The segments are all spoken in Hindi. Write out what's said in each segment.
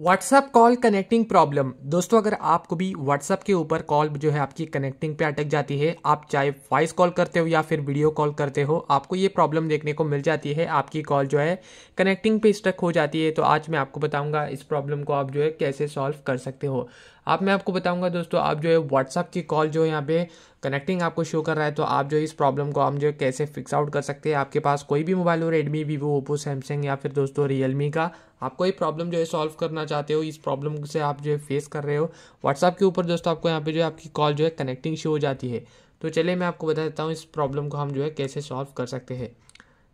व्हाट्सएप कॉल कनेक्टिंग प्रॉब्लम दोस्तों, अगर आपको भी व्हाट्सएप के ऊपर कॉल जो है आपकी कनेक्टिंग पे अटक जाती है, आप चाहे वॉइस कॉल करते हो या फिर वीडियो कॉल करते हो, आपको ये प्रॉब्लम देखने को मिल जाती है। आपकी कॉल जो है कनेक्टिंग पे स्टक हो जाती है। तो आज मैं आपको बताऊँगा इस प्रॉब्लम को आप जो है कैसे सॉल्व कर सकते हो। आप, मैं आपको बताऊँगा दोस्तों, आप जो है व्हाट्सअप की कॉल जो है यहाँ पे कनेक्टिंग आपको शो कर रहा है तो आप जो इस प्रॉब्लम को हम जो कैसे फिक्स आउट कर सकते हैं? आपके पास कोई भी मोबाइल हो रेडमी वीवो ओप्पो सैमसंग या फिर दोस्तों रियलमी का, आप कोई प्रॉब्लम जो है सॉल्व करना चाहते हो, इस प्रॉब्लम से आप जो है फेस कर रहे हो व्हाट्सअप के ऊपर दोस्तों आपको यहाँ पे जो है आपकी कॉल जो है कनेक्टिंग शो हो जाती है। तो चलिए मैं आपको बता देता हूँ इस प्रॉब्लम को हम जो है कैसे सॉल्व कर सकते हैं।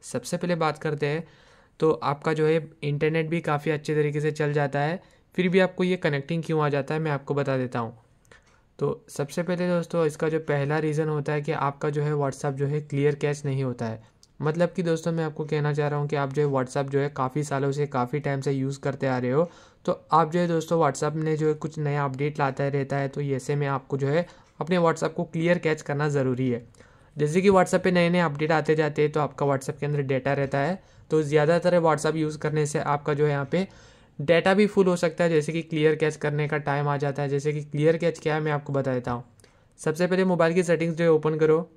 सबसे पहले बात करते हैं तो आपका जो है इंटरनेट भी काफ़ी अच्छे तरीके से चल जाता है। फिर भी आपको ये कनेक्टिंग क्यों आ जाता है, मैं आपको बता देता हूँ। तो सबसे पहले दोस्तों, इसका जो पहला रीज़न होता है कि आपका जो है व्हाट्सअप जो है क्लियर कैच नहीं होता है। मतलब कि दोस्तों, मैं आपको कहना चाह रहा हूँ कि आप जो है व्हाट्सअप जो है काफ़ी सालों से, काफ़ी टाइम से यूज़ करते आ रहे हो। तो आप जो है दोस्तों व्हाट्सअप में जो है कुछ नया अपडेट लाता रहता है तो ऐसे में आपको जो है अपने व्हाट्सअप को क्लियर कैच करना ज़रूरी है। जैसे कि व्हाट्सअप पे नए नए अपडेट आते जाते हैं तो आपका व्हाट्सअप के अंदर डेटा रहता है। तो ज़्यादातर व्हाट्सअप यूज़ करने से आपका जो है यहाँ पे डेटा भी फुल हो सकता है, जैसे कि क्लियर कैच करने का टाइम आ जाता है। जैसे कि क्लियर कैच क्या है, मैं आपको बता देता हूँ। सबसे पहले मोबाइल की सेटिंग्स जो है ओपन करो।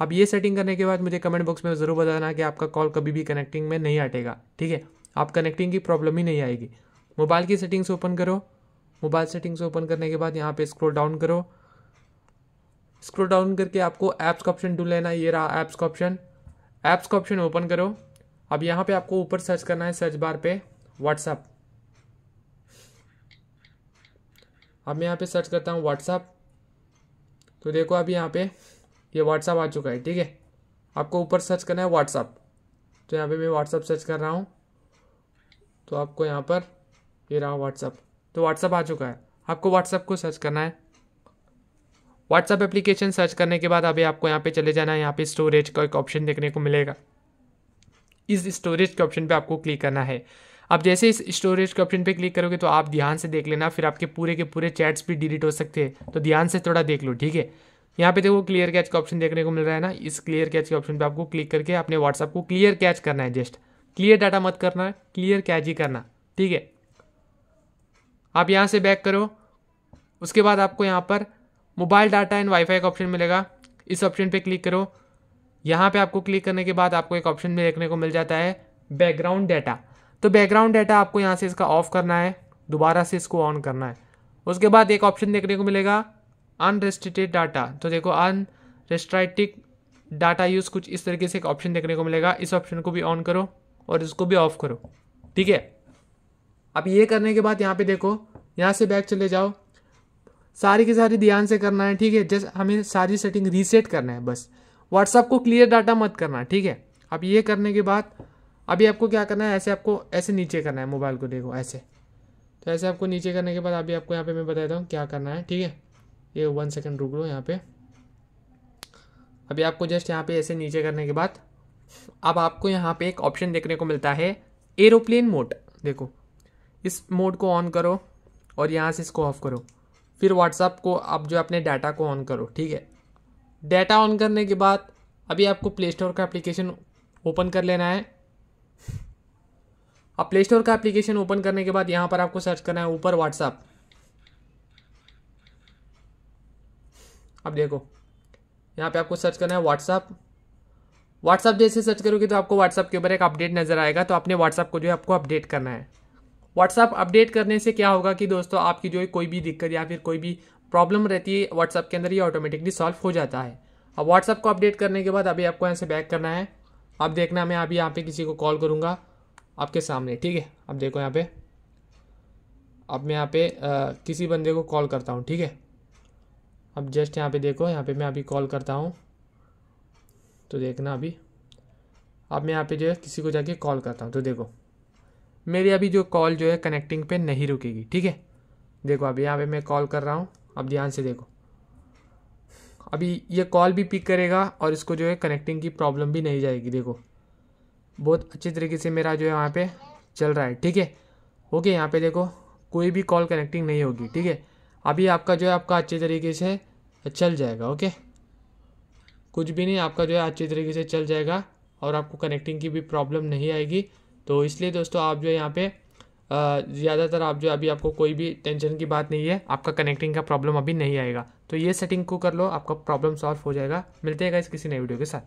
अब ये सेटिंग करने के बाद मुझे कमेंट बॉक्स में ज़रूर बताना कि आपका कॉल कभी भी कनेक्टिंग में नहीं हटेगा। ठीक है? आप कनेक्टिंग की प्रॉब्लम ही नहीं आएगी। मोबाइल की सेटिंग्स ओपन करो। मोबाइल सेटिंग्स ओपन करने के बाद यहाँ पे स्क्रोल डाउन करो। स्क्रोल डाउन करके आपको ऐप्स का ऑप्शन ढूंढ लेना ये रहा ऐप्स का ऑप्शन ऐप्स का ऑप्शन ओपन करो। अब यहाँ पे आपको ऊपर सर्च करना है सर्च बार पे। व्हाट्सअप अब मैं यहाँ पे सर्च करता हूँ व्हाट्सअप तो देखो अभी यहाँ पे ये यह व्हाट्सअप आ चुका है, ठीक है? आपको ऊपर सर्च करना है व्हाट्सअप तो यहाँ पे मैं व्हाट्सअप सर्च कर रहा हूँ। तो आपको यहाँ पर ये रहा व्हाट्सअप तो व्हाट्सअप आ चुका है। आपको व्हाट्सअप को सर्च करना है। व्हाट्सअप एप्लीकेशन सर्च करने के बाद अभी आपको यहाँ पे चले जाना है। यहाँ पे स्टोरेज का एक ऑप्शन देखने को मिलेगा। इस स्टोरेज के ऑप्शन पे आपको क्लिक करना है। अब जैसे इस स्टोरेज के ऑप्शन पे क्लिक करोगे तो आप ध्यान से देख लेना, फिर आपके पूरे के पूरे चैट्स भी डिलीट हो सकते हैं। तो ध्यान से थोड़ा देख लो, ठीक है? यहाँ पे देखो क्लियर कैच का ऑप्शन देखने को मिल रहा है ना? इस क्लियर कैच के ऑप्शन पे आपको क्लिक करके अपने व्हाट्सअप को क्लियर कैच करना है जस्ट क्लियर डाटा मत करना है क्लियर कैच ही करना, ठीक है? आप यहाँ से बैक करो, उसके बाद आपको यहाँ पर मोबाइल डाटा एंड वाईफाई का ऑप्शन मिलेगा। इस ऑप्शन पे क्लिक करो, यहाँ पे आपको क्लिक करने के बाद आपको एक ऑप्शन देखने को मिल जाता है बैकग्राउंड डाटा तो बैकग्राउंड डाटा आपको यहाँ से इसका ऑफ़ करना है, दोबारा से इसको ऑन करना है। उसके बाद एक ऑप्शन देखने को मिलेगा अनरेस्ट्रिक्टेड डाटा तो देखो अनरेस्ट्राइटिक डाटा यूज़ कुछ इस तरीके से एक ऑप्शन देखने को मिलेगा। इस ऑप्शन को भी ऑन करो और इसको भी ऑफ़ करो। ठीक है? अब ये करने के बाद यहाँ पे देखो, यहाँ से बैक चले जाओ। सारी की सारी ध्यान से करना है, ठीक है? जस्ट हमें सारी सेटिंग रीसेट करना है, बस। व्हाट्सअप को क्लियर डाटा मत करना, ठीक है? अब ये करने के बाद अभी आपको क्या करना है? ऐसे आपको ऐसे नीचे करना है मोबाइल को, देखो, ऐसे। तो ऐसे आपको नीचे करने के बाद अभी आपको यहाँ पे मैं बताता हूँ क्या करना है, ठीक है? ये वन सेकंड रुक लो यहाँ पे। अभी आपको जस्ट यहाँ पे ऐसे नीचे करने के बाद अब आपको यहाँ पे एक ऑप्शन देखने को मिलता है एरोप्लेन मोड देखो, इस मोड को ऑन करो और यहाँ से इसको ऑफ़ करो। फिर व्हाट्सअप को आप जो अपने डाटा को ऑन करो, ठीक है? डाटा ऑन करने के बाद अभी आपको प्ले स्टोर का एप्लीकेशन ओपन कर लेना है। अब प्ले स्टोर का एप्लीकेशन ओपन करने के बाद यहाँ पर आपको सर्च करना है ऊपर व्हाट्सअप अब देखो, यहाँ पे आपको सर्च करना है व्हाट्सअप व्हाट्सअप जैसे सर्च करोगे तो आपको व्हाट्सअप के ऊपर एक अपडेट नज़र आएगा तो अपने व्हाट्सअप को जो है आपको अपडेट करना है। व्हाट्सअप अपडेट करने से क्या होगा कि दोस्तों, आपकी जो है कोई भी दिक्कत या फिर कोई भी प्रॉब्लम रहती है व्हाट्सअप के अंदर ये ऑटोमेटिकली सॉल्व हो जाता है। अब व्हाट्सअप को अपडेट करने के बाद अभी आपको यहाँ से बैक करना है। अब देखना मैं अभी यहाँ पे किसी को कॉल करूँगा। आपके सामने ठीक है? अब देखो यहाँ पे। अब मैं यहाँ पे आ, किसी बंदे को कॉल करता हूँ ठीक है? अब जस्ट यहाँ पे देखो यहाँ पे मैं अभी कॉल करता हूँ। तो देखना अभी। अब मैं यहाँ पे जो है किसी को जाके कॉल करता हूँ तो देखो। मेरी अभी जो कॉल जो है कनेक्टिंग पे नहीं रुकेगी ठीक है? देखो अभी यहाँ पे मैं कॉल कर रहा हूँ अब ध्यान से देखो। अभी ये कॉल भी पिक करेगा और इसको जो है कनेक्टिंग की प्रॉब्लम भी नहीं जाएगी देखो। बहुत अच्छी तरीके से मेरा जो है वहाँ पे चल रहा है, ठीक है? ओके, यहाँ पे देखो, कोई भी कॉल कनेक्टिंग नहीं होगी, ठीक है? अभी आपका जो है, आपका अच्छे तरीके से चल जाएगा, ओके? कुछ भी नहीं, आपका जो है, अच्छे तरीके से चल जाएगा और आपको कनेक्टिंग की भी प्रॉब्लम नहीं आएगी। तो इसलिए दोस्तों, आप जो है यहाँ पे ज़्यादातर आप जो अभी आपको कोई भी टेंशन की बात नहीं है, आपका कनेक्टिंग का प्रॉब्लम अभी नहीं आएगा। तो ये सेटिंग को कर लो, आपका प्रॉब्लम सॉल्व हो जाएगा। मिलते हैं गाइस किसी नए वीडियो के साथ।